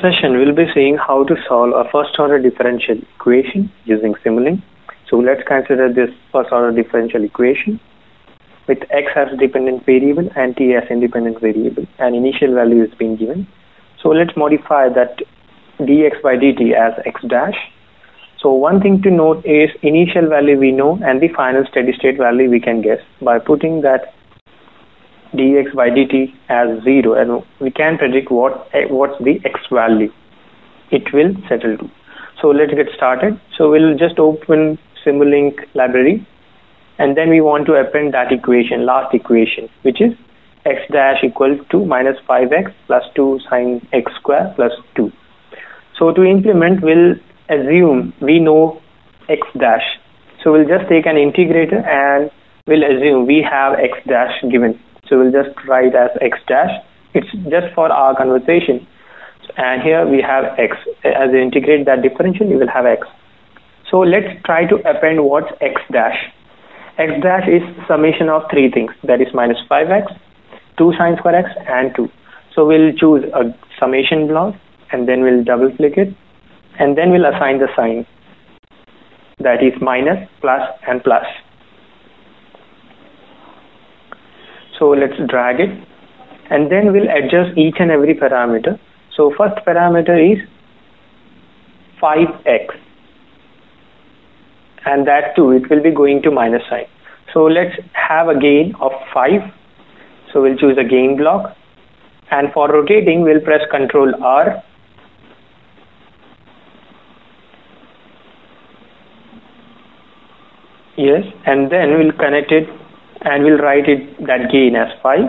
session, we'll be seeing how to solve a first order differential equation using Simulink. So let's consider this first order differential equation with x as dependent variable and t as independent variable and initial value is being given. So let's modify that dx by dt as x dash. So one thing to note is initial value we know and the final steady state value we can guess by putting that dx by dt as 0 and we can predict what what's the x value it will settle to. So let's get started. So we'll just open Simulink library and then we want to append that equation, last equation, which is x dash equal to minus 5x plus 2 sine x square plus 2. So to implement, we'll assume we know x dash. So we'll just take an integrator and we'll assume we have x dash given. So we'll just write as x dash. It's just for our conversation. And here we have x. As you integrate that differential, you will have x. So let's try to append what's x dash. x dash is summation of three things. That is minus 5x, 2 sine square x, and 2. So we'll choose a summation block and then we'll double click it and then we'll assign the sign that is minus, plus, and plus. So let's drag it and then we'll adjust each and every parameter. So first parameter is 5x and that too it will be going to minus sign. So let's have a gain of 5. So we'll choose a gain block and for rotating we'll press Ctrl R yes and then we'll connect it and we'll write it that gain as 5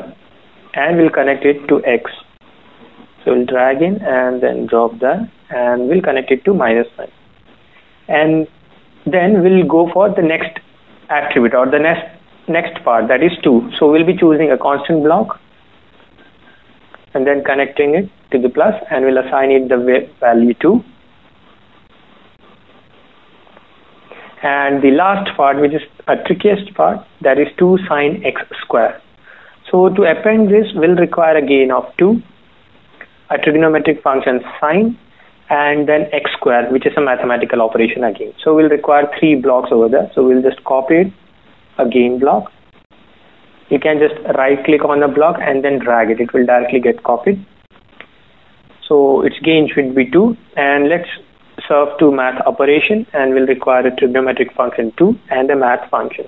and we'll connect it to x. So we'll drag in and then drop that and we'll connect it to minus sign and then we'll go for the next attribute or the next next part that is 2 so we'll be choosing a constant block and then connecting it to the plus and we'll assign it the value 2 and the last part which is a trickiest part that is 2 sine x square. So to append this will require a gain of 2 a trigonometric function sine and then x square which is a mathematical operation again. So we'll require three blocks over there. So we'll just copy it a gain block. You can just right click on the block and then drag it. It will directly get copied. So its gain should be 2 and let's serve to math operation and will require a trigonometric function 2 and a math function.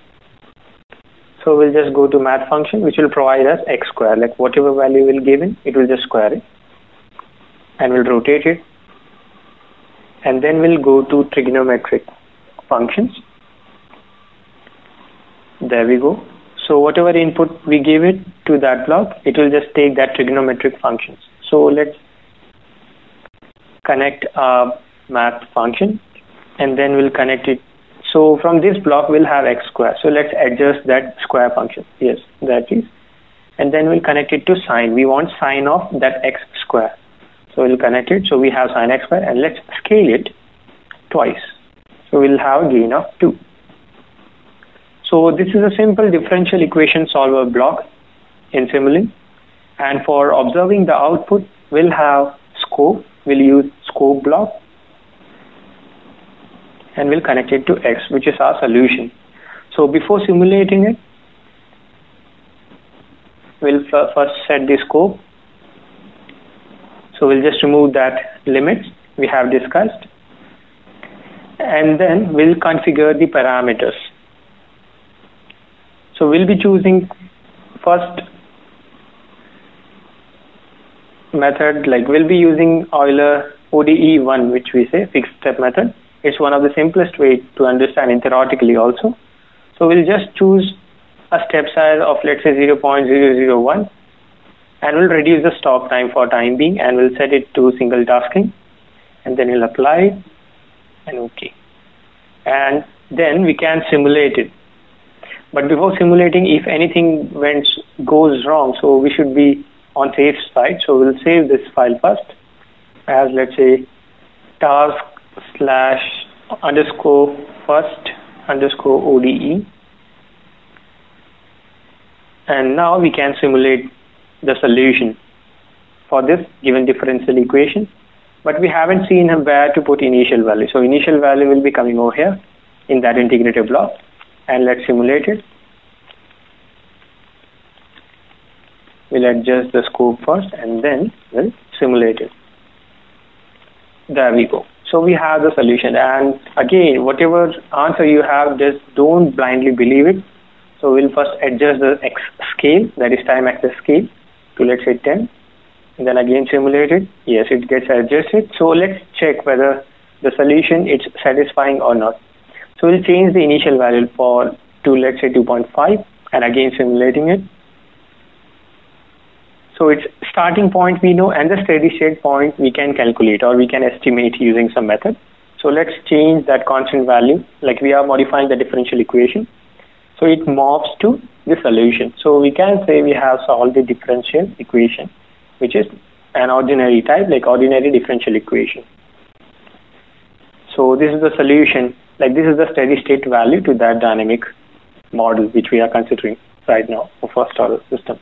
So we'll just go to math function which will provide us x square like whatever value we'll given it will just square it and we'll rotate it and then we'll go to trigonometric functions. There we go. So whatever input we give it to that block it will just take that trigonometric functions. So let's connect a math function and then we'll connect it. So from this block we'll have x square. So let's adjust that square function. Yes that is. And then we'll connect it to sine. We want sine of that x square. So we'll connect it. So we have sine x square and let's scale it twice. So we'll have a gain of 2 so this is a simple differential equation solver block in Simulink. And for observing the output we'll have scope. We'll use scope block and we'll connect it to X which is our solution. So before simulating it, we'll first set the scope. So we'll just remove that limits we have discussed and then we'll configure the parameters. So we'll be choosing first method like we'll be using Euler ODE1 which we say fixed step method it's one of the simplest way to understand it theoretically also. So we'll just choose a step size of let's say 0.001 and we'll reduce the stop time for time being and we'll set it to single tasking and then we'll apply and okay. And then we can simulate it. But before simulating, if anything went goes wrong, so we should be on safe side. So we'll save this file first as let's say task slash underscore first underscore ODE and now we can simulate the solution for this given differential equation but we haven't seen where to put initial value. So initial value will be coming over here in that integrator block and let's simulate it. We'll adjust the scope first and then we'll simulate it. There we go. So we have the solution and again whatever answer you have just don't blindly believe it. So we'll first adjust the X scale that is time axis scale to let's say 10 and then again simulate it. Yes it gets adjusted. So let's check whether the solution is satisfying or not. So we'll change the initial value for to let's say 2.5 and again simulating it. So its starting point we know and the steady state point we can calculate or we can estimate using some method. So let's change that constant value like we are modifying the differential equation. So it morphs to the solution. So we can say we have solved the differential equation which is an ordinary type like ordinary differential equation. So this is the solution like this is the steady state value to that dynamic model which we are considering right now for first order system.